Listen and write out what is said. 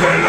¡Vuelo!